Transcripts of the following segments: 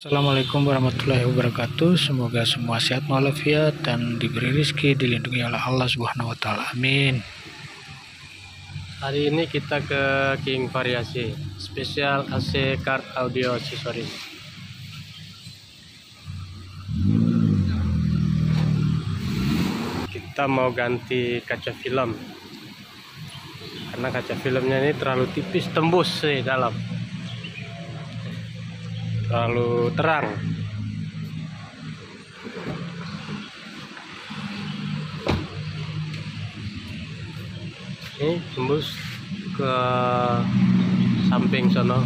Assalamualaikum warahmatullahi wabarakatuh. Semoga semua sehat walafiat dan diberi rezeki dilindungi oleh Allah Subhanahu wa taala. Amin. Hari ini kita ke King Variasi spesial AC card audio accessory. Kita mau ganti kaca film karena kaca filmnya ini terlalu tipis tembus sih dalam terlalu terang. Ini tembus ke samping sono.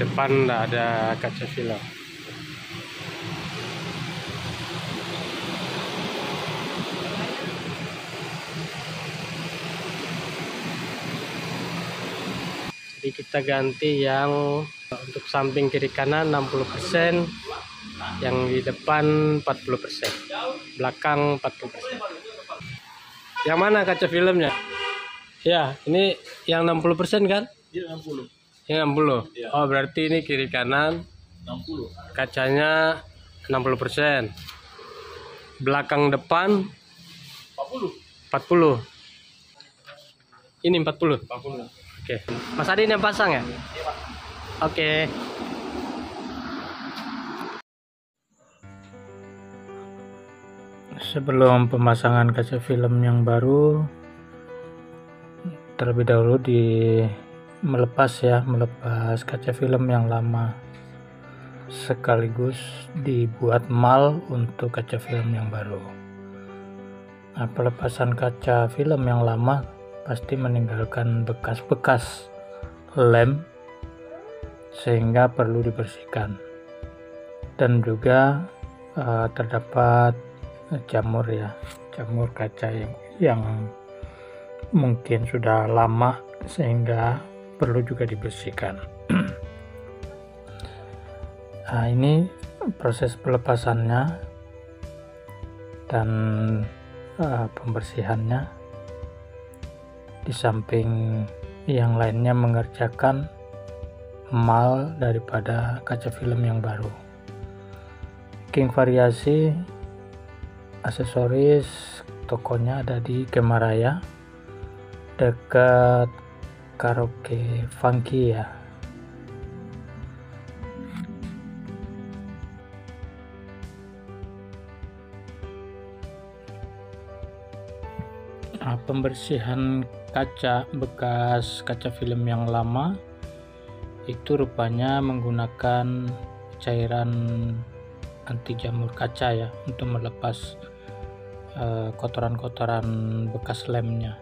Depan tidak ada kaca film jadi kita ganti yang untuk samping kiri kanan 60% yang di depan 40% belakang 40% yang mana kaca filmnya ya ini yang 60% kan Iya 60. yang 60 Iya. oh berarti ini kiri kanan 60. kacanya 60% belakang depan 40. 40 ini 40 40. Oke, Mas Adin yang pasang ya? Oke. Sebelum pemasangan kaca film yang baru terlebih dahulu di melepas ya, melepas kaca film yang lama sekaligus dibuat mal untuk kaca film yang baru. Nah, pelepasan kaca film yang lama pasti meninggalkan bekas-bekas lem sehingga perlu dibersihkan. Dan juga eh, terdapat jamur ya jamur kaca yang, yang mungkin sudah lama sehingga perlu juga dibersihkan. Nah ini proses pelepasannya dan eh, pembersihannya di samping yang lainnya mengerjakan mal daripada kaca film yang baru. King Variasi aksesoris tokonya ada di Kemaraya dekat karaoke funky ya pembersihan kaca bekas kaca film yang lama itu rupanya menggunakan cairan anti jamur kaca ya untuk melepas eh, kotoran-kotoran bekas lemnya.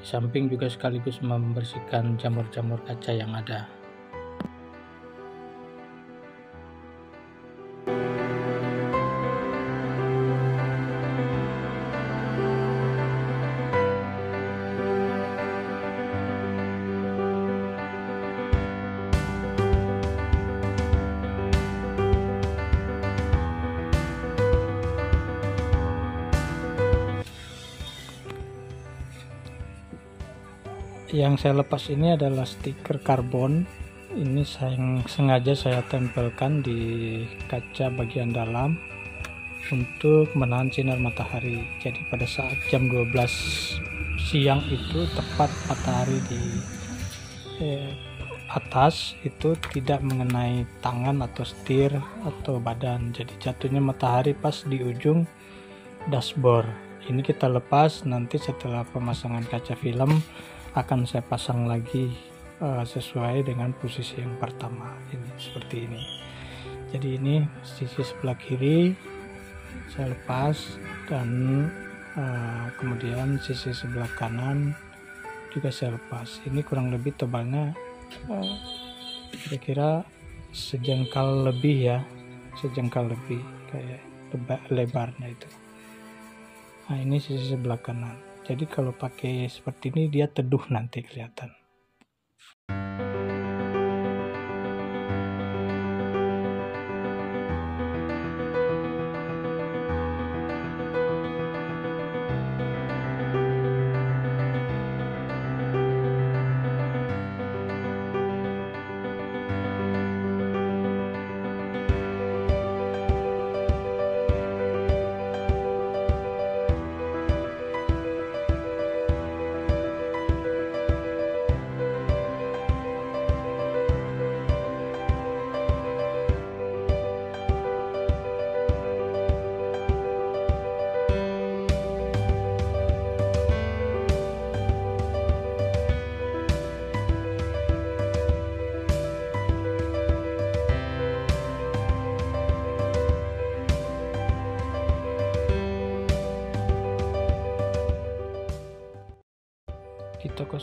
Di samping juga sekaligus membersihkan jamur-jamur kaca yang ada yang saya lepas ini adalah stiker karbon. Ini saya sengaja saya tempelkan di kaca bagian dalam untuk menahan sinar matahari. Jadi pada saat jam 12 siang itu tepat matahari di eh, atas itu tidak mengenai tangan atau setir atau badan. Jadi jatuhnya matahari pas di ujung dashboard. Ini kita lepas nanti setelah pemasangan kaca film akan saya pasang lagi uh, sesuai dengan posisi yang pertama ini seperti ini. Jadi ini sisi sebelah kiri saya lepas dan uh, kemudian sisi sebelah kanan juga saya lepas. Ini kurang lebih tebalnya uh, kira-kira sejengkal lebih ya sejengkal lebih kayak leba- lebarnya itu. Nah ini sisi sebelah kanan jadi kalau pakai seperti ini dia teduh nanti kelihatan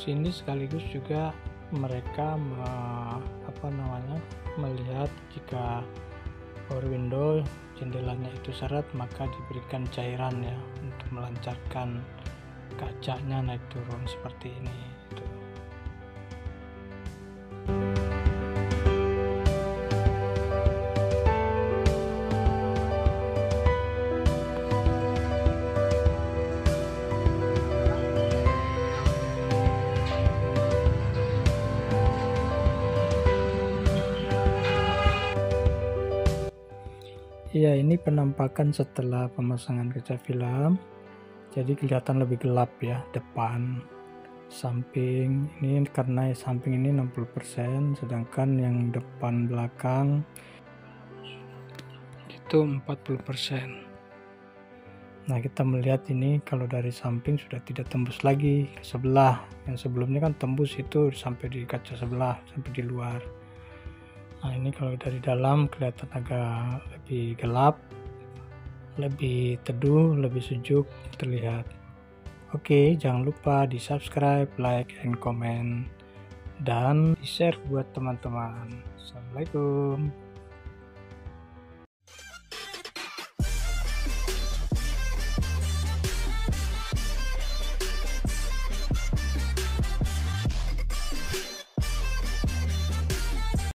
ini sekaligus juga mereka me, apa namanya melihat jika power window jendelanya itu seret maka diberikan cairan ya untuk melancarkan kacanya naik turun seperti ini itu. Iya ini penampakan setelah pemasangan kaca film. Jadi kelihatan lebih gelap ya depan samping. Ini karena samping ini 60% sedangkan yang depan belakang itu 40% nah kita melihat ini kalau dari samping sudah tidak tembus lagi ke sebelah. Yang sebelumnya kan tembus itu sampai di kaca sebelah sampai di luar nah ini kalau dari dalam kelihatan agak lebih gelap lebih teduh lebih sejuk terlihat. Oke jangan lupa di subscribe like and comment. Dan di share buat teman-teman. Assalamualaikum